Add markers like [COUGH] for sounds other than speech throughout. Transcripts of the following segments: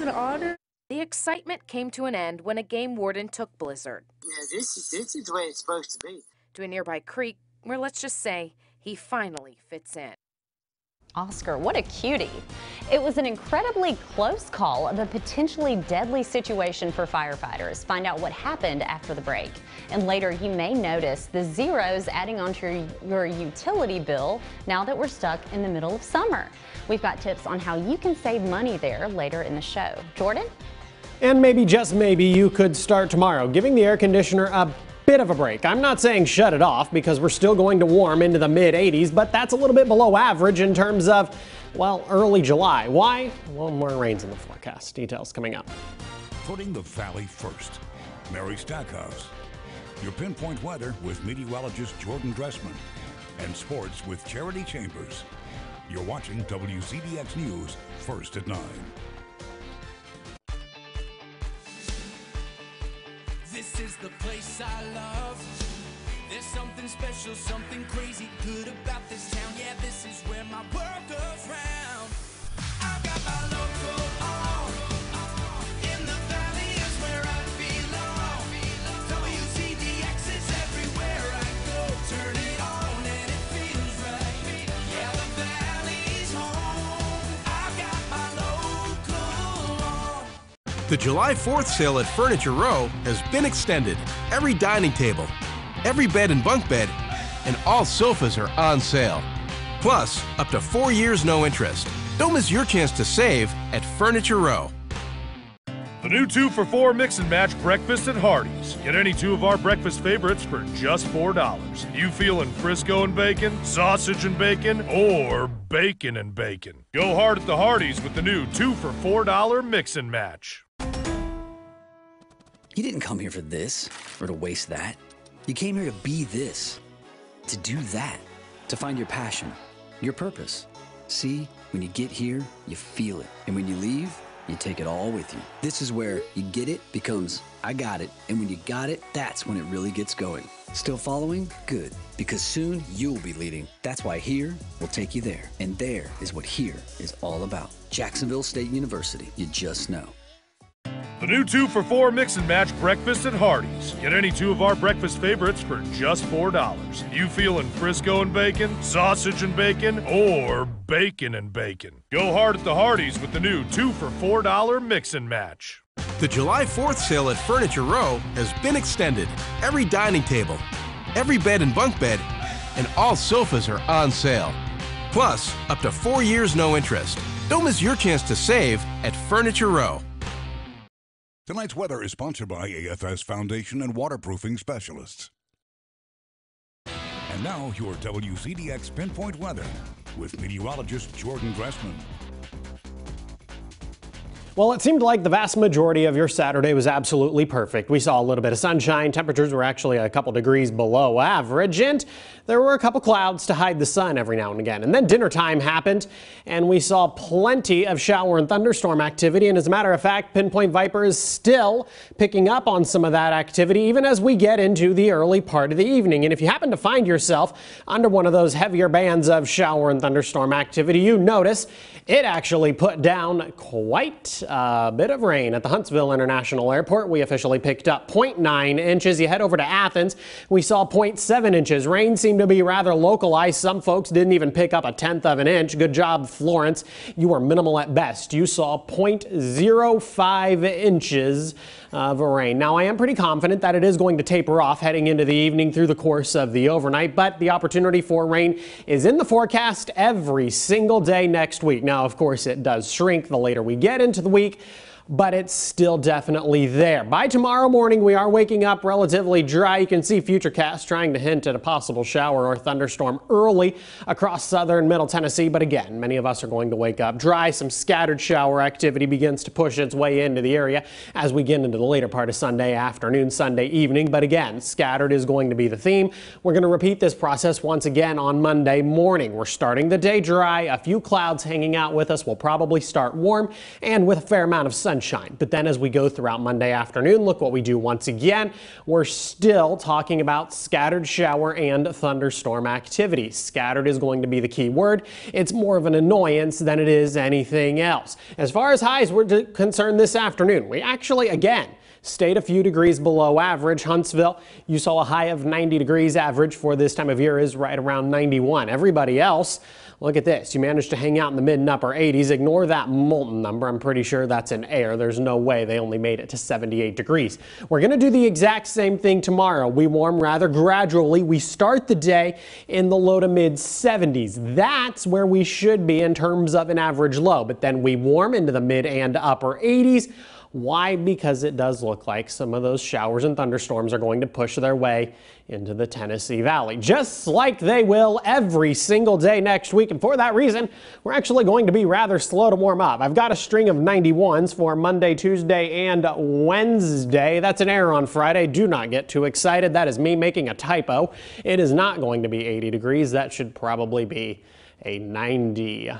an honor. The excitement came to an end when a game warden took Blizzard. Yeah, this is this is the way it's supposed to be. To a nearby creek where let's just say he finally fits in. Oscar, what a cutie. It was an incredibly close call of a potentially deadly situation for firefighters. Find out what happened after the break. And later, you may notice the zeros adding onto your, your utility bill now that we're stuck in the middle of summer. We've got tips on how you can save money there later in the show. Jordan? And maybe, just maybe, you could start tomorrow giving the air conditioner a bit of a break. I'm not saying shut it off because we're still going to warm into the mid 80s, but that's a little bit below average in terms of, well, early July. Why? Well, more rains in the forecast. Details coming up. Putting the valley first. Mary Stackhouse. Your pinpoint weather with meteorologist Jordan Dressman. And sports with Charity Chambers. You're watching WZDX News, first at 9. This is the place I love. There's something special, something crazy good about this town. Yeah, this is where my world goes round. The July 4th sale at Furniture Row has been extended. Every dining table, every bed and bunk bed, and all sofas are on sale. Plus, up to four years no interest. Don't miss your chance to save at Furniture Row. The new two for four mix and match breakfast at Hardee's. Get any two of our breakfast favorites for just $4. You feeling Frisco and bacon, sausage and bacon, or bacon and bacon? Go hard at the Hardee's with the new two for $4 mix and match. You didn't come here for this or to waste that. You came here to be this, to do that, to find your passion, your purpose. See, when you get here, you feel it. And when you leave, you take it all with you. This is where you get it becomes I got it. And when you got it, that's when it really gets going. Still following? Good. Because soon you'll be leading. That's why here will take you there. And there is what here is all about. Jacksonville State University. You just know. The new two for four mix and match breakfast at Hardee's. Get any two of our breakfast favorites for just $4. You feeling Frisco and bacon, sausage and bacon, or bacon and bacon? Go hard at the Hardee's with the new two for $4 mix and match. The July 4th sale at Furniture Row has been extended. Every dining table, every bed and bunk bed, and all sofas are on sale. Plus, up to four years no interest. Don't miss your chance to save at Furniture Row. Tonight's weather is sponsored by AFS Foundation and Waterproofing Specialists. And now, your WZDX Pinpoint Weather with meteorologist Jordan Dressman. Well, it seemed like the vast majority of your Saturday was absolutely perfect. We saw a little bit of sunshine. Temperatures were actually a couple degrees below average, and there were a couple clouds to hide the sun every now and again. And then dinner time happened, and we saw plenty of shower and thunderstorm activity. And as a matter of fact, Pinpoint Viper is still picking up on some of that activity, even as we get into the early part of the evening. And if you happen to find yourself under one of those heavier bands of shower and thunderstorm activity, you notice it actually put down quite a bit of rain at the Huntsville International Airport. We officially picked up 0.9 inches. You head over to Athens, we saw 0.7 inches. Rain seemed to be rather localized. Some folks didn't even pick up a tenth of an inch. Good job, Florence. You were minimal at best. You saw 0.05 inches of rain. Now, I am pretty confident that it is going to taper off heading into the evening through the course of the overnight, but the opportunity for rain is in the forecast every single day next week. Now, of course, it does shrink the later we get into the week but it's still definitely there. By tomorrow morning, we are waking up relatively dry. You can see Futurecast trying to hint at a possible shower or thunderstorm early across southern middle Tennessee. But again, many of us are going to wake up dry. Some scattered shower activity begins to push its way into the area as we get into the later part of Sunday afternoon, Sunday evening. But again, scattered is going to be the theme. We're going to repeat this process once again on Monday morning. We're starting the day dry. A few clouds hanging out with us. We'll probably start warm and with a fair amount of sun sunshine. But then as we go throughout Monday afternoon, look what we do once again. We're still talking about scattered shower and thunderstorm activity. Scattered is going to be the key word. It's more of an annoyance than it is anything else. As far as highs we're concerned this afternoon, we actually, again, stayed a few degrees below average. Huntsville, you saw a high of 90 degrees average for this time of year is right around 91. Everybody else, look at this. You managed to hang out in the mid and upper 80s. Ignore that Moulton number. I'm pretty sure that's an air. There's no way they only made it to 78 degrees. We're going to do the exact same thing tomorrow. We warm rather gradually. We start the day in the low to mid 70s. That's where we should be in terms of an average low, but then we warm into the mid and upper 80s. Why? Because it does look like some of those showers and thunderstorms are going to push their way into the Tennessee Valley, just like they will every single day next week. And for that reason, we're actually going to be rather slow to warm up. I've got a string of 91s for Monday, Tuesday, and Wednesday. That's an error on Friday. Do not get too excited. That is me making a typo. It is not going to be 80 degrees. That should probably be a 90.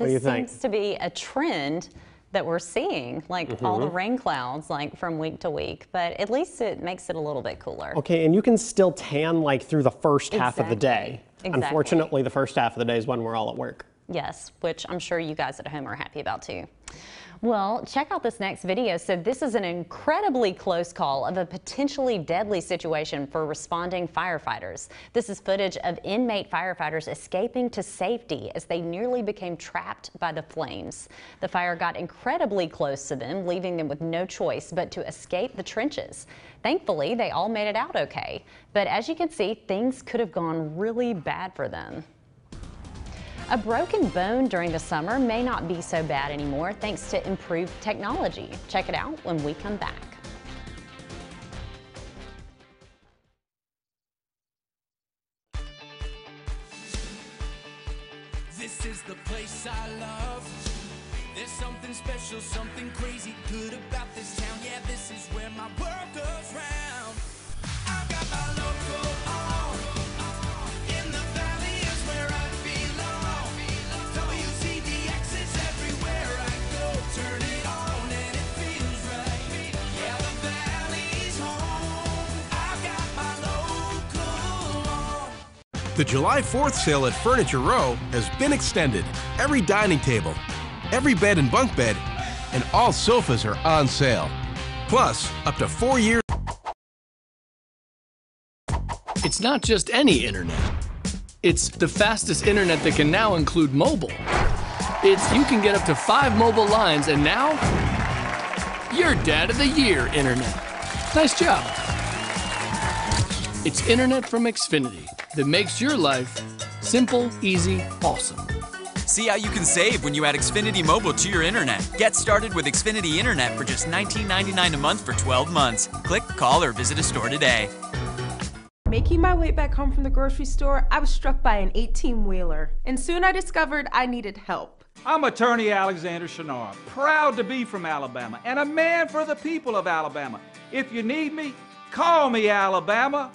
This seems to be a trend that we're seeing, like all the Mm-hmm. rain clouds, like from week to week. But at least it makes it a little bit cooler. Okay, and you can still tan like through the first half of the day. Exactly. Exactly. Unfortunately, the first half of the day is when we're all at work. Yes, which I'm sure you guys at home are happy about too. Well, check out this next video. So this is an incredibly close call of a potentially deadly situation for responding firefighters. This is footage of inmate firefighters escaping to safety as they nearly became trapped by the flames. The fire got incredibly close to them, leaving them with no choice but to escape the trenches. Thankfully, they all made it out okay. But as you can see, things could have gone really bad for them. A broken bone during the summer may not be so bad anymore thanks to improved technology. Check it out when we come back. This is the place I love. There's something special, something crazy good about this town. Yeah, this is where The July 4th sale at Furniture Row has been extended. Every dining table, every bed and bunk bed, and all sofas are on sale. Plus, up to four years. It's not just any internet. It's the fastest internet that can now include mobile. It's you can get up to five mobile lines and now you're dad of the year internet. Nice job. It's internet from Xfinity that makes your life simple, easy, awesome. See how you can save when you add Xfinity Mobile to your internet. Get started with Xfinity Internet for just $19.99 a month for 12 months. Click, call, or visit a store today. Making my way back home from the grocery store, I was struck by an 18 wheeler, and soon I discovered I needed help. I'm attorney Alexander Shunnarah, proud to be from Alabama and a man for the people of Alabama. If you need me, call me Alabama.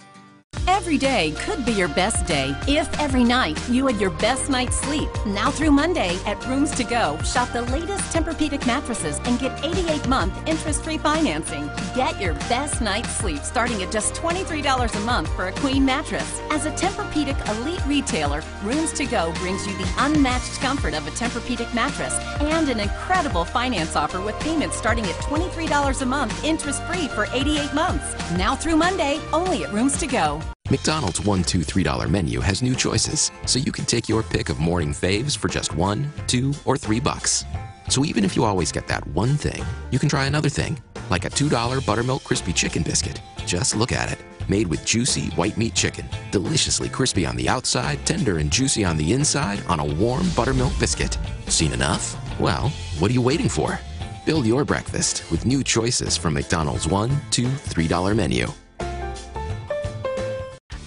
Every day could be your best day if every night you had your best night's sleep. Now through Monday at Rooms to Go, shop the latest Tempur-Pedic mattresses and get 88-month interest-free financing. Get your best night's sleep starting at just $23 a month for a queen mattress. As a Tempur-Pedic elite retailer, Rooms to Go brings you the unmatched comfort of a Tempur-Pedic mattress and an incredible finance offer with payments starting at $23 a month interest-free for 88 months. Now through Monday, only at Rooms to Go. McDonald's one, two, three dollar menu has new choices, so you can take your pick of morning faves for just one, two, or three bucks. So even if you always get that one thing, you can try another thing, like a two dollar buttermilk crispy chicken biscuit. Just look at it. Made with juicy white meat chicken, deliciously crispy on the outside, tender and juicy on the inside, on a warm buttermilk biscuit. Seen enough? Well, what are you waiting for? Build your breakfast with new choices from McDonald's one, two, three dollar menu.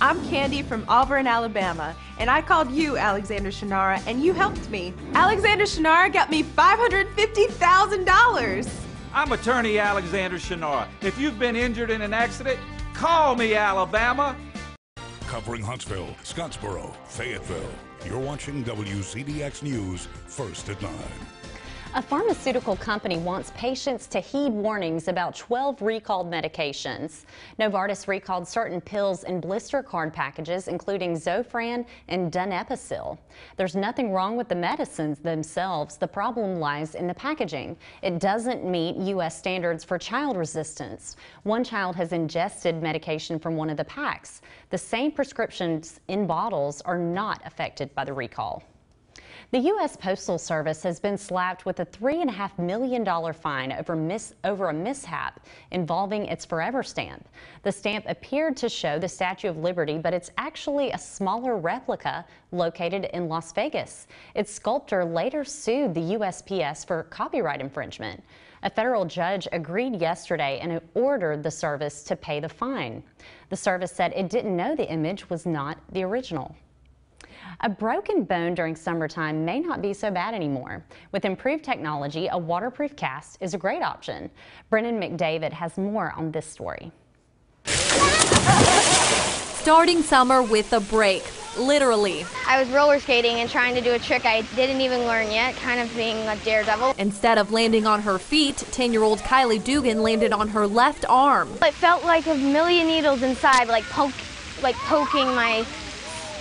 I'm Candy from Auburn, Alabama, and I called you, Alexander Shunnarah, and you helped me. Alexander Shunnarah got me $550,000. I'm attorney Alexander Shunnarah. If you've been injured in an accident, call me Alabama. Covering Huntsville, Scottsboro, Fayetteville. You're watching WZDX News first at 9. A pharmaceutical company wants patients to heed warnings about 12 recalled medications. Novartis recalled certain pills in blister card packages, including Zofran and Donepezil. There's nothing wrong with the medicines themselves. The problem lies in the packaging. It doesn't meet U.S. standards for child resistance. One child has ingested medication from one of the packs. The same prescriptions in bottles are not affected by the recall. The U.S. Postal Service has been slapped with a $3.5 million fine over, mis over a mishap involving its Forever stamp. The stamp appeared to show the Statue of Liberty, but it's actually a smaller replica located in Las Vegas. Its sculptor later sued the USPS for copyright infringement. A federal judge agreed yesterday and ordered the service to pay the fine. The service said it didn't know the image was not the original. A broken bone during summertime may not be so bad anymore. With improved technology, a waterproof cast is a great option. Brennan McDavid has more on this story. Starting summer with a break, literally. I was roller skating and trying to do a trick I didn't even learn yet, kind of being a daredevil. Instead of landing on her feet, 10 year old Kylie Dugan landed on her left arm. It felt like a million needles inside, like poke, like poking my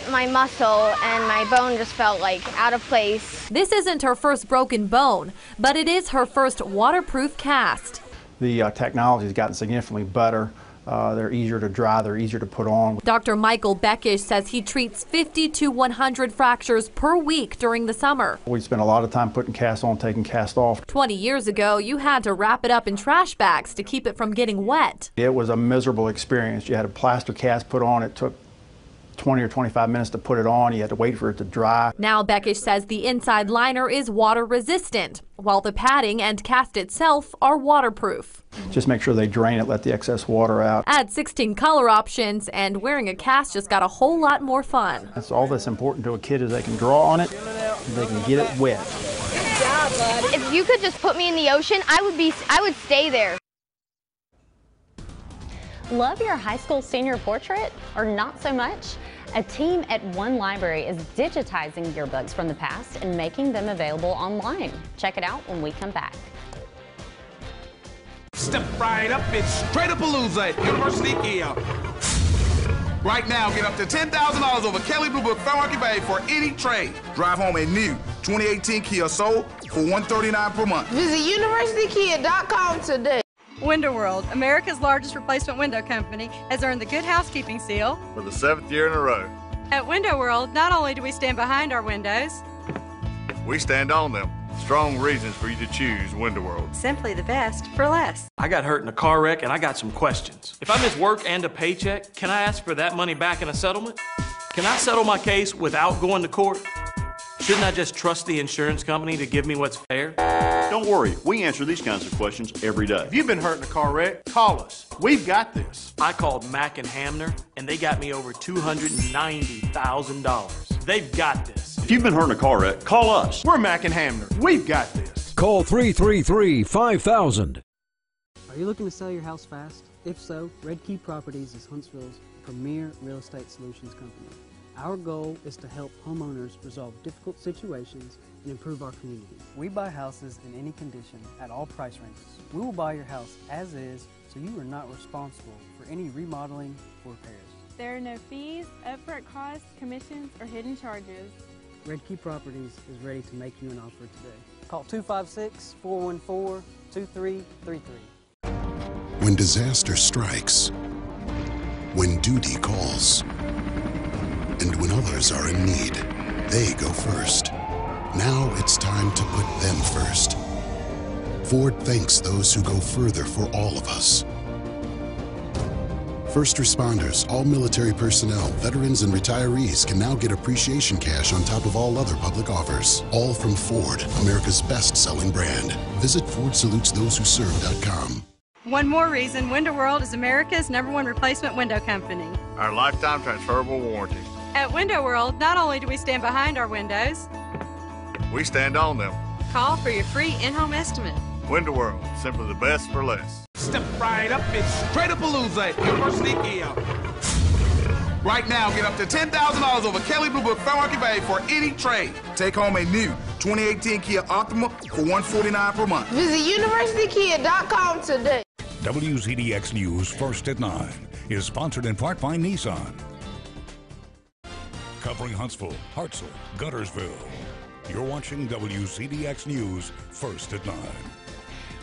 my muscle and my bone just felt like out of place. This isn't her first broken bone, but it is her first waterproof cast. The uh, technology has gotten significantly better. Uh, they're easier to dry, they're easier to put on. Dr. Michael Beckish says he treats 50 to 100 fractures per week during the summer. We spend a lot of time putting cast on, taking cast off. 20 years ago, you had to wrap it up in trash bags to keep it from getting wet. It was a miserable experience. You had a plaster cast put on, it took 20 or 25 minutes to put it on. You had to wait for it to dry. Now Beckish says the inside liner is water resistant, while the padding and cast itself are waterproof. Just make sure they drain it, let the excess water out. Add 16 color options, and wearing a cast just got a whole lot more fun. That's all that's important to a kid is they can draw on it, they can get it wet. If you could just put me in the ocean, I would be I would stay there. Love your high school senior portrait or not so much? A team at One Library is digitizing yearbooks from the past and making them available online. Check it out when we come back. Step right up and straight up Palooza at University Kia. Right now, get up to $10,000 over Kelley Blue Book Fair Market Bay for any trade. Drive home a new 2018 Kia Soul for 139 per month. Visit universitykia.com today. Window World, America's largest replacement window company, has earned the Good Housekeeping Seal for the seventh year in a row. At Window World, not only do we stand behind our windows, we stand on them. Strong reasons for you to choose Window World. Simply the best for less. I got hurt in a car wreck and I got some questions. If I miss work and a paycheck, can I ask for that money back in a settlement? Can I settle my case without going to court? Shouldn't I just trust the insurance company to give me what's fair? Don't worry, we answer these kinds of questions every day. If you've been hurt in a car wreck, call us. We've got this. I called Mack and Hamner, and they got me over $290,000. They've got this. If you've been hurt in a car wreck, call us. We're Mack and Hamner. We've got this. Call 333 5000. Are you looking to sell your house fast? If so, Red Key Properties is Huntsville's premier real estate solutions company. Our goal is to help homeowners resolve difficult situations and improve our community. We buy houses in any condition at all price ranges. We will buy your house as is so you are not responsible for any remodeling or repairs. There are no fees, upfront costs, commissions, or hidden charges. Red Key Properties is ready to make you an offer today. Call 256 414 2333. When disaster strikes, when duty calls, and when others are in need, they go first. Now it's time to put them first. Ford thanks those who go further for all of us. First responders, all military personnel, veterans, and retirees can now get appreciation cash on top of all other public offers. All from Ford, America's best selling brand. Visit FordSalutesThoseWhoServe.com. One more reason Window World is America's number one replacement window company. Our lifetime transferable warranty. At Window World, not only do we stand behind our windows, we stand on them. Call for your free in-home estimate. Window World, simply the best for less. Step right up and straight up Palooza at University Kia. Right now, get up to $10,000 over Kelley Blue Book Fair Market Bay for any trade. Take home a new 2018 Kia Optima for 149 per month. Visit universitykia.com today. WZDX News First at 9 is sponsored in part by Nissan. Covering Huntsville, Hartselle, Guntersville. You're watching WZDX News First at 9.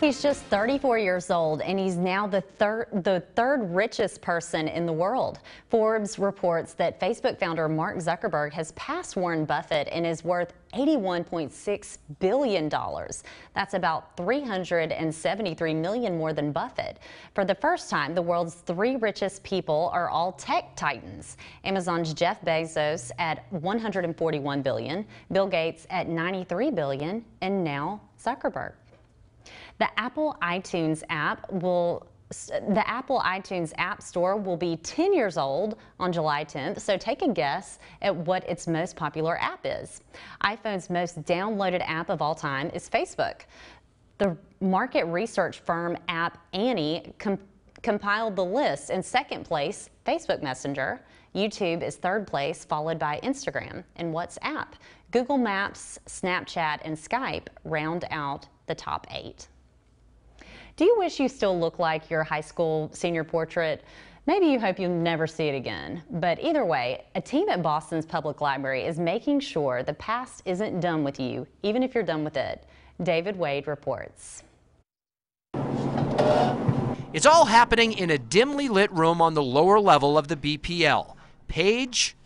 He's just 34 years old and he's now the third the third richest person in the world. Forbes reports that Facebook founder Mark Zuckerberg has passed Warren Buffett and is worth 81.6 billion dollars. That's about 373 million more than Buffett. For the first time, the world's three richest people are all tech titans. Amazon's Jeff Bezos at 141 billion, Bill Gates at 93 billion, and now Zuckerberg. The Apple iTunes app will the Apple iTunes App Store will be 10 years old on July 10th, so take a guess at what its most popular app is. iPhone's most downloaded app of all time is Facebook. The market research firm App Annie com compiled the list. In second place, Facebook Messenger. YouTube is third place, followed by Instagram and WhatsApp. Google Maps, Snapchat, and Skype round out the top eight. Do you wish you still look like your high school senior portrait? Maybe you hope you'll never see it again. But either way, a team at Boston's Public Library is making sure the past isn't done with you, even if you're done with it. David Wade reports. It's all happening in a dimly lit room on the lower level of the BPL. Page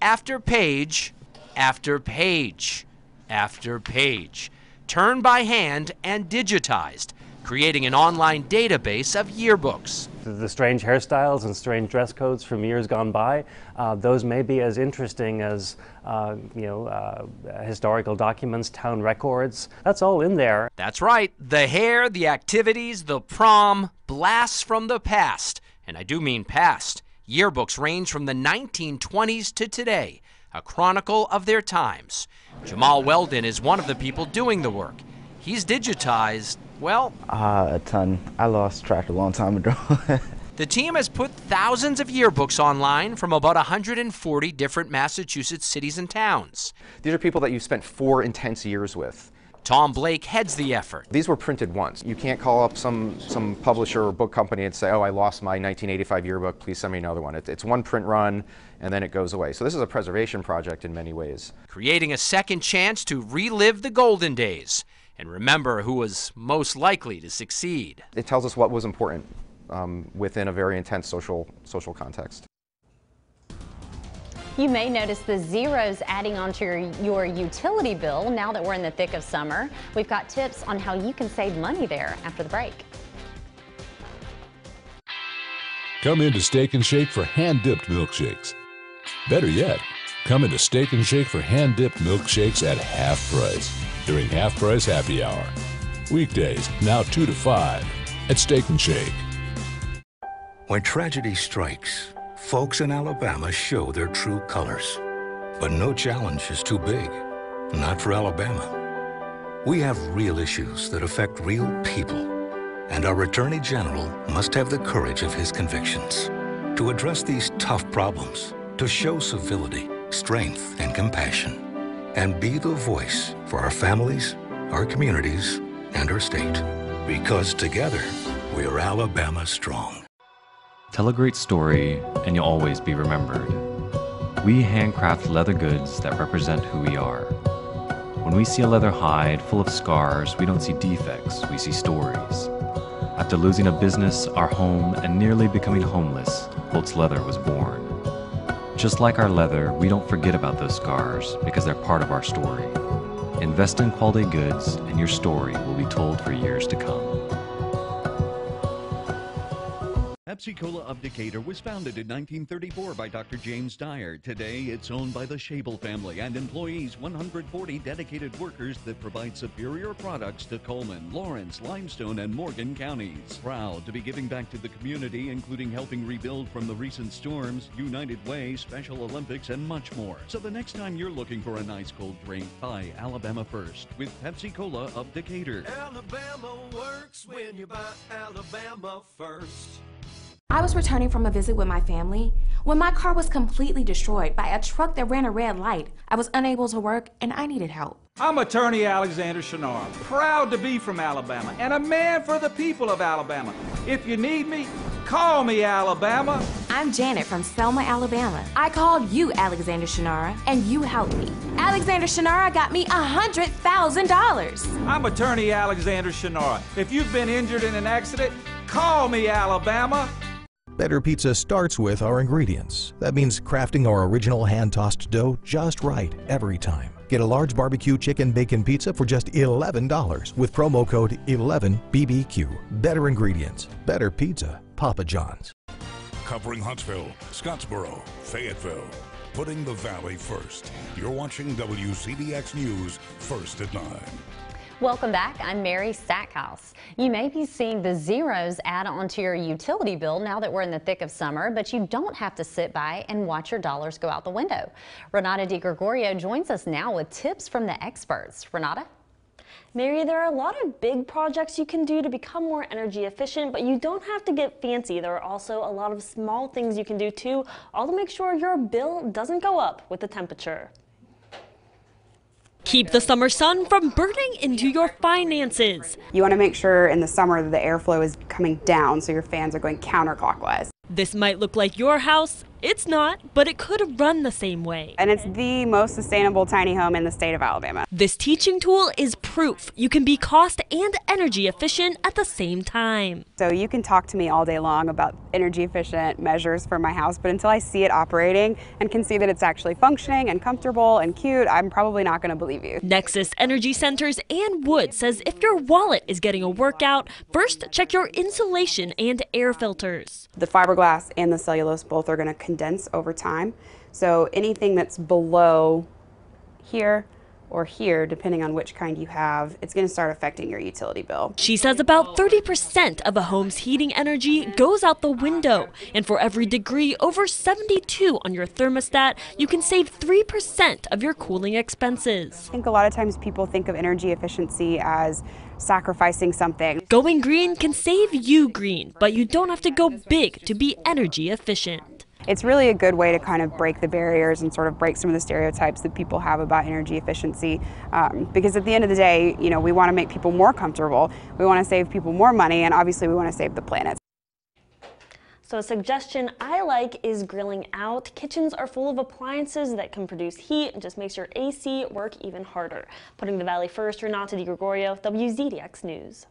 after page after page after page. Turned by hand and digitized creating an online database of yearbooks. The strange hairstyles and strange dress codes from years gone by, uh, those may be as interesting as uh, you know uh, historical documents, town records. That's all in there. That's right. The hair, the activities, the prom, blasts from the past, and I do mean past. Yearbooks range from the 1920s to today, a chronicle of their times. Jamal Weldon is one of the people doing the work. He's digitized well, uh, a ton. I lost track a long time ago. [LAUGHS] the team has put thousands of yearbooks online from about 140 different Massachusetts cities and towns. These are people that you spent four intense years with. Tom Blake heads the effort. These were printed once. You can't call up some, some publisher or book company and say, oh, I lost my 1985 yearbook, please send me another one. It, it's one print run and then it goes away. So this is a preservation project in many ways. Creating a second chance to relive the golden days and remember who was most likely to succeed. It tells us what was important um, within a very intense social, social context. You may notice the zeros adding onto your, your utility bill now that we're in the thick of summer. We've got tips on how you can save money there after the break. Come into Steak and Shake for hand-dipped milkshakes. Better yet, come into Steak and Shake for hand-dipped milkshakes at half price during half price happy hour. Weekdays, now 2 to 5 at Steak and Shake. When tragedy strikes, folks in Alabama show their true colors. But no challenge is too big, not for Alabama. We have real issues that affect real people, and our Attorney General must have the courage of his convictions to address these tough problems, to show civility, strength, and compassion and be the voice for our families, our communities, and our state. Because together, we are Alabama strong. Tell a great story, and you'll always be remembered. We handcraft leather goods that represent who we are. When we see a leather hide full of scars, we don't see defects, we see stories. After losing a business, our home, and nearly becoming homeless, Holtz Leather was born. Just like our leather, we don't forget about those scars because they're part of our story. Invest in quality goods, and your story will be told for years to come. Pepsi Cola of Decatur was founded in 1934 by Dr. James Dyer. Today, it's owned by the Shable family and employees 140 dedicated workers that provide superior products to Cullman, Lawrence, Limestone, and Morgan counties. Proud to be giving back to the community, including helping rebuild from the recent storms, United Way, Special Olympics, and much more. So the next time you're looking for a nice cold drink, buy Alabama First with Pepsi Cola of Decatur. Alabama works when you buy Alabama First. I was returning from a visit with my family when my car was completely destroyed by a truck that ran a red light. I was unable to work and I needed help. I'm attorney Alexander Shunnarah, proud to be from Alabama and a man for the people of Alabama. If you need me, call me Alabama. I'm Janet from Selma, Alabama. I called you Alexander Shunnarah and you helped me. Alexander Shunnarah got me $100,000. I'm attorney Alexander Shunnarah. If you've been injured in an accident, call me Alabama. Better Pizza starts with our ingredients. That means crafting our original hand-tossed dough just right every time. Get a large barbecue chicken bacon pizza for just $11 with promo code 11BBQ. Better ingredients, better pizza, Papa John's. Covering Huntsville, Scottsboro, Fayetteville, putting the Valley first. You're watching WZDX News first at 9. Welcome back. I'm Mary Stackhouse. You may be seeing the zeros add onto your utility bill now that we're in the thick of summer, but you don't have to sit by and watch your dollars go out the window. Renata DiGregorio joins us now with tips from the experts. Renata? Mary, there are a lot of big projects you can do to become more energy efficient, but you don't have to get fancy. There are also a lot of small things you can do too, all to make sure your bill doesn't go up with the temperature. Keep the summer sun from burning into your finances. You want to make sure in the summer that the airflow is coming down so your fans are going counterclockwise. This might look like your house. It's not, but it could run the same way. And it's the most sustainable tiny home in the state of Alabama. This teaching tool is proof you can be cost and energy efficient at the same time. So you can talk to me all day long about energy efficient measures for my house, but until I see it operating and can see that it's actually functioning and comfortable and cute, I'm probably not going to believe you. Nexus Energy Centers and Wood says if your wallet is getting a workout, first check your insulation and air filters. The fiberglass and the cellulose both are going to condense over time. So anything that's below here or here, depending on which kind you have, it's going to start affecting your utility bill. She says about 30% of a home's heating energy goes out the window. And for every degree over 72 on your thermostat, you can save 3% of your cooling expenses. I think a lot of times people think of energy efficiency as sacrificing something. Going green can save you green, but you don't have to go big to be energy efficient. It's really a good way to kind of break the barriers and sort of break some of the stereotypes that people have about energy efficiency. Um, because at the end of the day, you know, we want to make people more comfortable, we want to save people more money, and obviously we want to save the planet. So a suggestion I like is grilling out. Kitchens are full of appliances that can produce heat and just makes your AC work even harder. Putting the valley first, Renata DiGregorio, WZDX News.